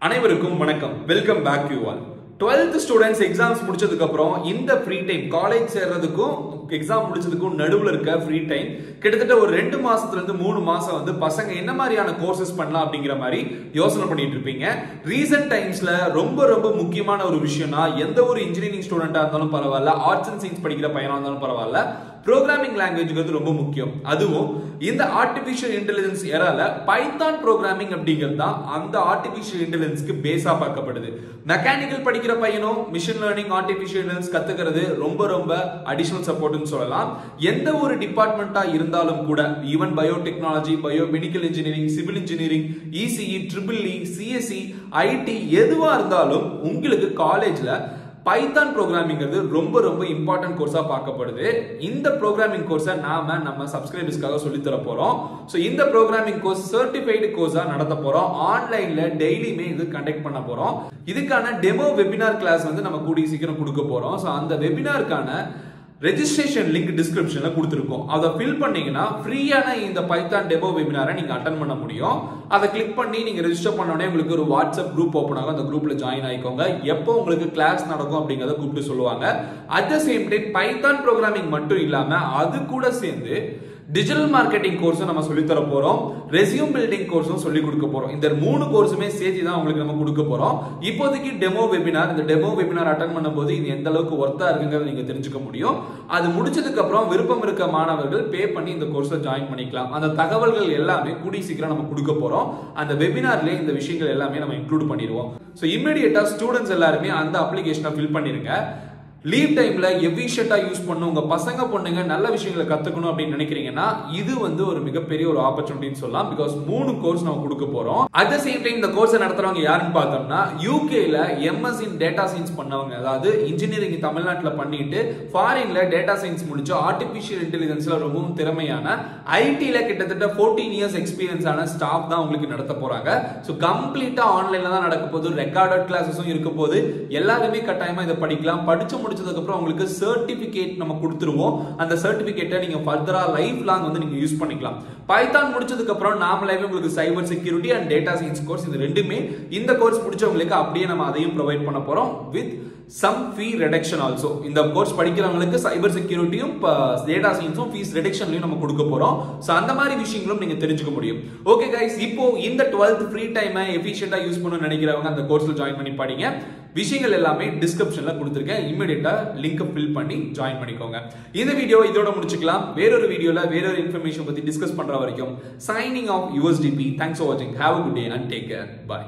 அனைவருக்கும் வணக்கம். Welcome back you all twelfth students exams முடிச்சதுக்கு அப்புறம் இந்த ஃப்ரீ டைம் காலேஜ் சேர்றதுக்கும் எக்ஸாம் முடிச்சதுக்கும் நடுவில் இருக்க ஃப்ரீ டைம் கிட்டத்தட்ட ஒரு ரெண்டு மாசத்துலேருந்து மூணு மாசம் வந்து பசங்க என்ன மாதிரியான கோர்சஸ் பண்ணலாம் அப்படிங்கிற மாதிரி யோசனை பண்ணிட்டு இருப்பீங்க. ரீசெண்ட் டைம்ஸ்ல ரொம்ப ரொம்ப முக்கியமான ஒரு விஷயம்னா எந்த ஒரு இன்ஜினியரிங் ஸ்டூடெண்டா இருந்தாலும் பரவாயில்ல ஆர்ட்ஸ் அண்ட் சயின்ஸ் படிக்கிற பையனா இருந்தாலும் பரவாயில்ல ப்ரோக்ராமிங் லாங்குவேஜ்ங்கிறது ரொம்ப முக்கியம். அதுவும் இந்த ஆர்டிஃபிஷியல் இன்டெலிஜென்ஸ் ஏறால பைத்தான் ப்ரோக்ராமிங் அப்படிங்கிறது தான் அந்த ஆர்டிஃபிஷியல் இன்டெலிஜென்ஸ்க்கு பேஸா பார்க்கப்படுது. மெக்கானிக்கல் படிக்கிற பையனும் மிஷின் லேர்னிங் ஆர்டிஃபிஷியல் இன்டெலிஜென்ஸ் கத்துக்கிறது ரொம்ப ரொம்ப அடிஷனல் அப்படின்னு சொல்லலாம். எந்த ஒரு டிபார்ட்மெண்ட்டா இருந்தாலும் கூட even biotechnology bio medical engineering civil engineering ECE triple E CSC IT எதுவா இருந்தாலும் உங்களுக்கு காலேஜ்ல பைத்தான் ப்ரோக்ராமிங்கிறது ரொம்ப ரொம்ப இம்பார்ட்டன்ட் கோர்ஸாக பார்க்கப்படுது. இந்த ப்ரோக்ராமிங் கோர்ஸை நாம நம்ம சப்ஸ்கிரைபர்ஸ்க்காக சொல்லித்தர போகிறோம் ஸோ இந்த ப்ரோக்ராமிங் கோர்ஸ் சர்டிஃபைடு கோர்ஸாக நடத்த போகிறோம் ஆன்லைனில் டெய்லியுமே இது கண்டக்ட் பண்ண போகிறோம் இதுக்கான டெமோ வெபினார் கிளாஸ் வந்து நம்ம கூடிய சீக்கிரம் கொடுக்க போகிறோம் ஸோ அந்த வெபினாருக்கான ரெஜிஸ்ட்ரேஷன் லிங்க் டிஸ்கிரிப்ஷன்ல கொடுத்துருக்கோம். அதை ஃபில் பண்ணீங்கன்னா ஃப்ரீயான இந்த பைத்தான் டெமோ வெபினாரை நீங்க அட்டன் பண்ண முடியும். அதை கிளிக் பண்ணி நீங்க ரெஜிஸ்டர் பண்ணோடனே உங்களுக்கு ஒரு வாட்ஸ்அப் குரூப் ஓப்பன் ஆகும். அந்த குரூப்ல ஜாயின் ஆயிக்கோங்க. எப்போ உங்களுக்கு கிளாஸ் நடக்கும் அப்படிங்கறத கூப்பிட்டு சொல்லுவாங்க. At the same time Python programming மட்டும் இல்லாம அது கூட சேர்ந்து டிஜிட்டல் மார்க்கெட்டிங் கோர்ஸும் நம்ம சொல்லித்தர போகிறோம் போறோம். ரெசியூம் பில்டிங் கோர்ஸும் சொல்லி கொடுக்க போறோம். இந்த மூணு கோர்ஸுமே சேர்த்து தான் உங்களுக்கு நம்ம கொடுக்க போறோம். இப்போதைக்கு டெமோ வெபினார் இந்த டெமோ வெபினார் அட்டன் பண்ணும்போது இது எந்த அளவுக்கு ஒர்த்தா இருக்குங்கிறத நீங்க தெரிஞ்சுக்க முடியும். அது முடிச்சதுக்கு அப்புறம் விருப்பம் இருக்க மாணவர்கள் பே பண்ணி இந்த கோர்ஸை ஜாயின் பண்ணிக்கலாம். அந்த தகவல்கள் எல்லாமே கூடி சீக்கிரம் நம்ம கொடுக்க போறோம். அந்த வெபினார்லேயே இந்த விஷயங்கள் எல்லாமே நம்ம இன்க்ளூட் பண்ணிடுவோம். ஸோ இம்மிடியட்டா ஸ்டூடெண்ட்ஸ் எல்லாருமே அந்த அப்ளிகேஷனை ஃபில் பண்ணிருங்க. லீவ் டைம்ல எஃபிஷியண்டா யூஸ் பண்ணும் உங்க பசங்க பொண்ணுங்க நல்ல விஷயங்களை கத்துக்கணும் அப்படின்னு நினைக்கிறீங்கன்னா இது வந்து ஒரு மிகப்பெரிய ஒரு ஆப்பர்ச்சுனிட்டின்னு சொல்லலாம். பிகாஸ் மூணு கோர்ஸ் நம்ம கொடுக்க போறோம். அட் த சேம் டைம் இந்த கோர்ஸ் நடத்துறவங்க யாருன்னு பார்த்தோம்னா யூகேல எம்எஸ் இன் டேட்டா சயின்ஸ் பண்ணவங்க. அதாவது இன்ஜினியரிங் தமிழ்நாட்டில் பண்ணிட்டு ஃபாரின்ல டேட்டா சயின்ஸ் முடிச்சு ஆர்டிபிஷியல் இன்டெலிஜென்ஸ்ல ரொம்பவும் திறமையான ஐடியில் கிட்டத்தட்ட ஃபோர்டீன் இயர்ஸ் எக்ஸ்பீரியன்ஸ் ஆன ஸ்டாஃப் தான் உங்களுக்கு நடத்த போறாங்க. ஸோ கம்ப்ளீட்டா ஆன்லைன்ல தான் நடக்க போகுது. ரெக்கார்டட் கிளாஸஸும் இருக்க போது எல்லாருமே கட்டாயமா இதை படிக்கலாம். படிச்சு முடிச்சு அப்புறம் உங்களுக்கு சர்டிபிகேட் நம்ம கொடுத்துருவோம். அந்த சர்டிஃபிகேட்டை நீங்க ஃபர்தராக லைஃப் லாங் வந்து நீங்க யூஸ் பண்ணிக்கலாம். பைத்தான் முடிச்சதுக்கு அப்புறம் உங்களுக்கு cyber security and data science course இது ரெண்டுமே இந்த கோர்ஸ் முடிச்சவங்களுக்கு அப்படியே நம்ம அதையும் ப்ரொவைட் பண்ண போறோம் with some fee reduction also இந்த கோர்ஸ் படிக்கிறவங்களுக்கு சைபர் செக்யூரிட்டியும் டேட்டா சயின்ஸும் ஃபீஸ் ரெடக்ஷன்லையும் நம்ம கொடுக்க போறோம். ஸோ அந்த மாதிரி விஷயங்களும் நீங்க தெரிஞ்சுக்க முடியும். ஓகே கைஸ் இப்போ இந்த டுவெல்த் ஃப்ரீ டைமை எஃபிஷியண்டாக யூஸ் பண்ணணும்னு நினைக்கிறவங்க அந்த கோர்ஸ்ல ஜாயின் பண்ணி படிங்க. விஷயங்கள் எல்லாமே டிஸ்கிரிப்ஷனில் கொடுத்துருக்கேன். இமீடியட்டா லிங்க் ஃபில் பண்ணி ஜாயின் பண்ணிக்கோங்க. இந்த வீடியோ இதோட முடிச்சுக்கலாம். வேறொரு வீடியோல வேறொரு இன்ஃபர்மேஷன் பத்தி டிஸ்கஸ் பண்ற வரைக்கும் signing off USTP thanks for வாட்சிங் have good day and take care bye